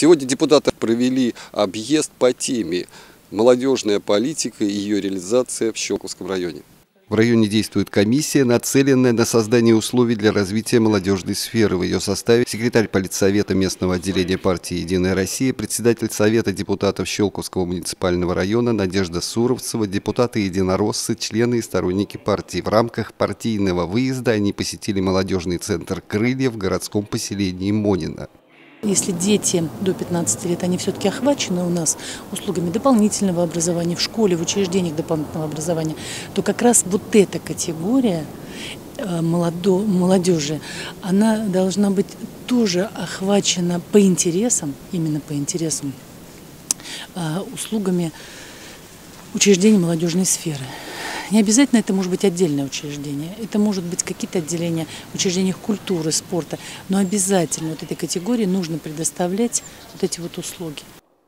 Сегодня депутаты провели объезд по теме «Молодежная политика и ее реализация в Щелковском районе». В районе действует комиссия, нацеленная на создание условий для развития молодежной сферы. В ее составе секретарь политсовета местного отделения партии «Единая Россия», председатель Совета депутатов Щелковского муниципального района Надежда Суровцева, депутаты-единороссы, члены и сторонники партии. В рамках партийного выезда они посетили молодежный центр «Крылья» в городском поселении Монина. Если дети до 15 лет, они все-таки охвачены у нас услугами дополнительного образования в школе, в учреждениях дополнительного образования, то как раз вот эта категория э, молодежи, она должна быть тоже охвачена по интересам, именно по интересам, э, услугами учреждений молодежной сферы. Не обязательно это может быть отдельное учреждение, это может быть какие-то отделения в учреждениях культуры, спорта, но обязательно вот этой категории нужно предоставлять вот эти вот услуги.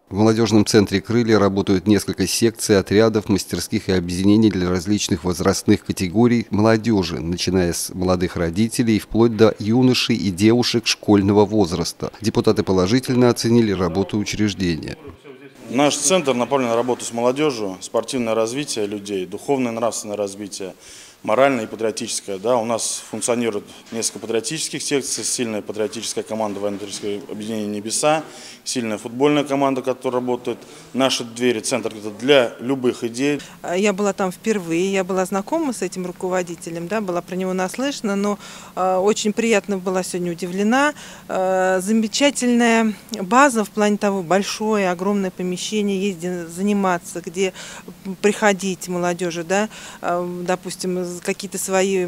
В молодежном центре «Крылья» работают несколько секций, отрядов, мастерских и объединений для различных возрастных категорий молодежи, начиная с молодых родителей вплоть до юношей и девушек школьного возраста. Депутаты положительно оценили работу учреждения. Наш центр направлен на работу с молодежью, спортивное развитие людей, духовное и нравственное развитие моральное и патриотическое. Да, у нас функционирует несколько патриотических секций, сильная патриотическая команда военно-патриотического объединения «Небеса», сильная футбольная команда, которая работает. Наши двери, центр для любых идей. Я была там впервые, я была знакома с этим руководителем, да, была про него наслышана, но э, очень приятно была сегодня удивлена. Э, замечательная база в плане того, большое, огромное помещение, есть где заниматься, где приходить молодежи, да, э, допустим, какие-то свои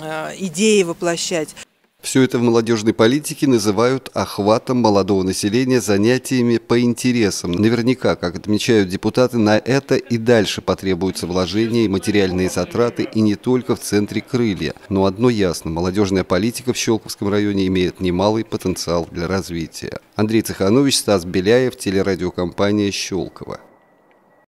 э, идеи воплощать. Все это в молодежной политике называют охватом молодого населения занятиями по интересам. Наверняка, как отмечают депутаты, на это и дальше потребуются вложения и материальные затраты, и не только в центре крылья. Но одно ясно, молодежная политика в Щелковском районе имеет немалый потенциал для развития. Андрей Цеханович, Стас Беляев, телерадиокомпания «Щелково».